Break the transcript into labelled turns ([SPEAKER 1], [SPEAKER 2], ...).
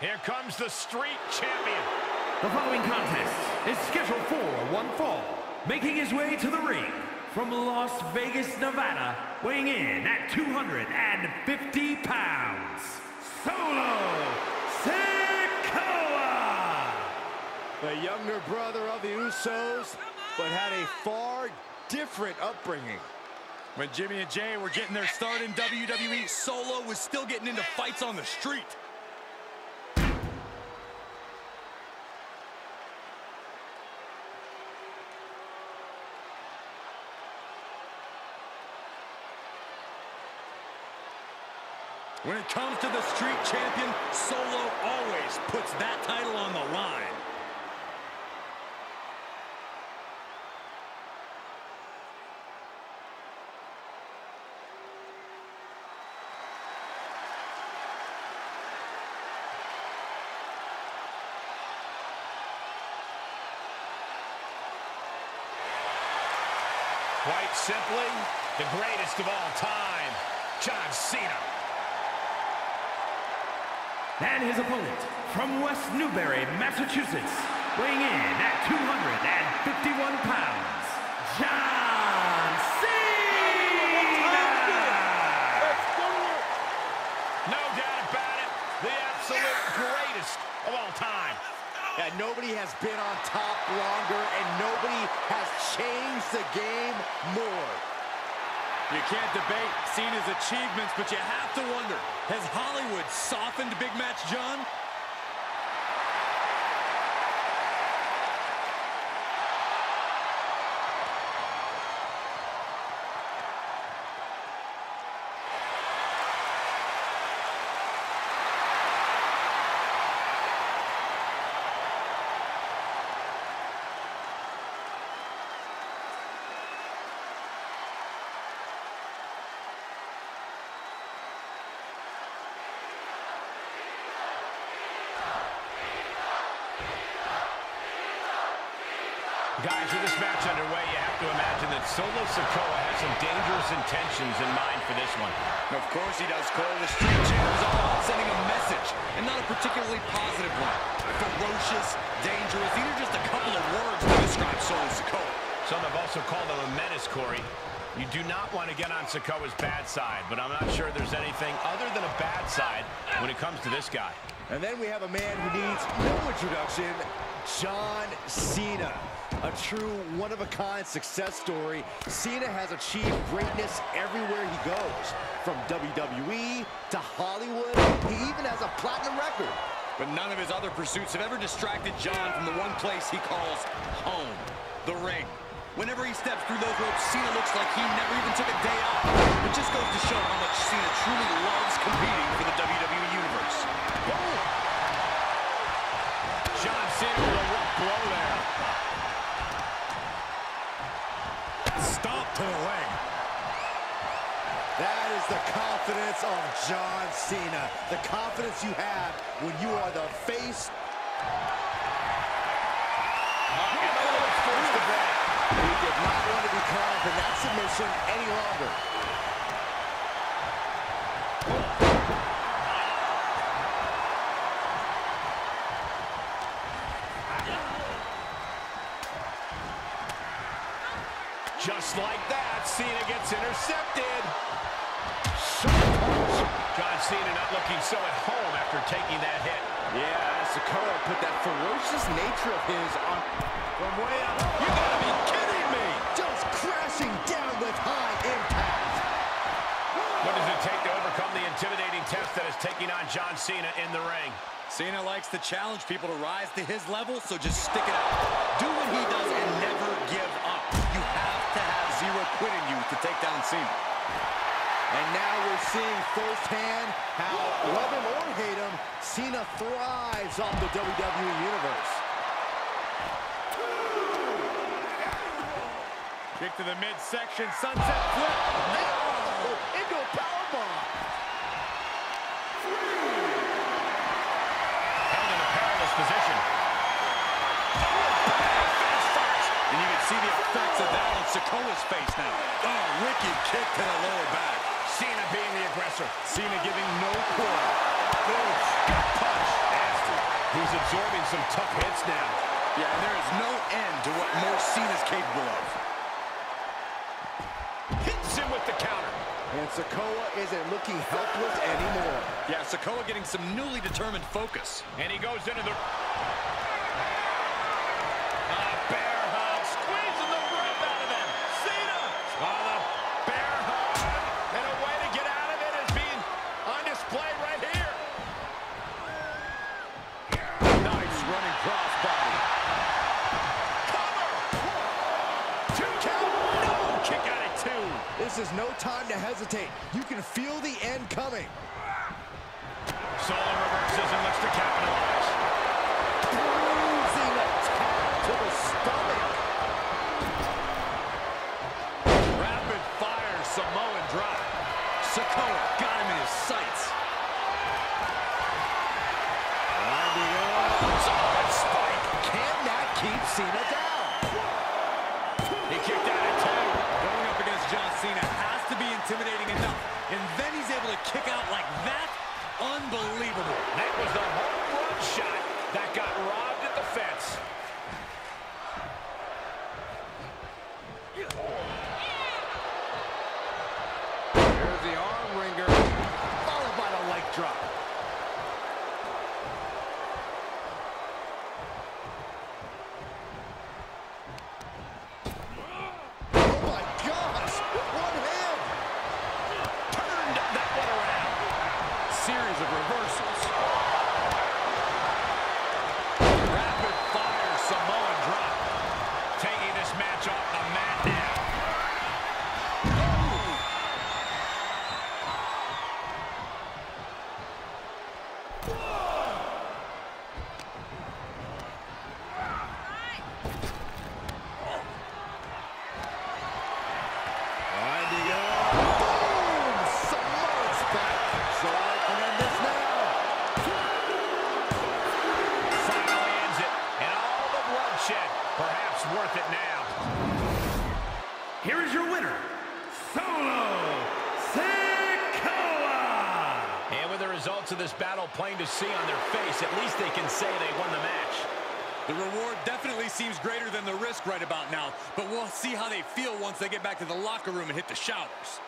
[SPEAKER 1] Here comes the street champion.
[SPEAKER 2] The following contest is scheduled for one fall. Making his way to the ring from Las Vegas, Nevada, weighing in at 250 pounds, Solo Sikoa!
[SPEAKER 3] The younger brother of the Usos, but had a far different upbringing.
[SPEAKER 4] When Jimmy and Jay were getting their start in WWE, Solo was still getting into fights on the street. When it comes to the street champion, Solo always puts that title on the line.
[SPEAKER 1] Quite simply, the greatest of all time, John Cena.
[SPEAKER 2] And his opponent from West Newbury, Massachusetts, weighing in at 251 pounds, John Cena!
[SPEAKER 1] No doubt about it, the absolute greatest of all time.
[SPEAKER 3] And nobody has been on top longer, and nobody has changed the game more.
[SPEAKER 4] You can't debate Cena's achievements, but you have to wonder, has Hollywood softened Big Match John?
[SPEAKER 1] Guys, with this match underway, you have to imagine that Solo Sikoa has some dangerous intentions in mind for this one.
[SPEAKER 4] Of course he does, Cole. The street champ is all about sending a message, and not a particularly positive one. Ferocious, dangerous, these are just a couple of words to describe Solo Sikoa.
[SPEAKER 1] Some have also called him a menace, Corey. You do not want to get on Sikoa's bad side, but I'm not sure there's anything other than a bad side when it comes to this guy.
[SPEAKER 3] And then we have a man who needs no introduction, John Cena. A true one-of-a-kind success story. Cena has achieved greatness everywhere he goes. From WWE to Hollywood, he even has a platinum record.
[SPEAKER 4] But none of his other pursuits have ever distracted John from the one place he calls home, the ring. Whenever he steps through those ropes, Cena looks like he never even took a day off. It just goes to show how much Cena truly loves competing for the WWE Universe.
[SPEAKER 1] John Cena
[SPEAKER 4] Stomp to the leg.
[SPEAKER 3] That is the confidence of John Cena. The confidence you have when you are the face.
[SPEAKER 1] And the Lord's forced to break.
[SPEAKER 3] He did not want to be caught up in that submission any longer.
[SPEAKER 1] Just like that, Cena gets intercepted. John Cena not looking so at home after taking that hit.
[SPEAKER 3] Yeah, Sikoa put that ferocious nature of his on
[SPEAKER 1] From way up. You gotta be kidding me!
[SPEAKER 3] just crashing down with high impact.
[SPEAKER 1] What does it take to overcome the intimidating test that is taking on John Cena in the ring?
[SPEAKER 4] Cena likes to challenge people to rise to his level, so just stick it out. Do what he does and
[SPEAKER 3] And now we're seeing firsthand how, love him or hate him, Cena thrives off the WWE Universe.
[SPEAKER 4] Kick to the midsection, sunset flip.
[SPEAKER 3] Oh, into a powerbomb.
[SPEAKER 1] Held in a perilous position.
[SPEAKER 4] And you can see the effects of that on Sikoa's face now. Oh, wicked kick to the lower back.
[SPEAKER 1] Cena being the aggressor.
[SPEAKER 4] Cena giving no quarter.
[SPEAKER 1] Punch. As He's absorbing some tough hits now.
[SPEAKER 4] Yeah, and there is no end to what more Cena's capable of.
[SPEAKER 1] Hits him with the counter.
[SPEAKER 3] And Sikoa isn't looking helpless anymore.
[SPEAKER 4] Yeah, Sikoa getting some newly determined focus.
[SPEAKER 1] And he goes into the...
[SPEAKER 3] This is no time to hesitate. You can feel the end coming.
[SPEAKER 1] Solo reverses and looks to capitalize.
[SPEAKER 3] Bruising attack to the stomach.
[SPEAKER 4] Rapid fire Samoan drop. Sikoa got him in his sights.
[SPEAKER 3] Winding up.
[SPEAKER 1] Solid spike.
[SPEAKER 3] Can that keep Cena down?
[SPEAKER 1] Results of this battle plain to see on their face, at least they can say they won the match.
[SPEAKER 4] The reward definitely seems greater than the risk right about now, but we'll see how they feel once they get back to the locker room and hit the showers.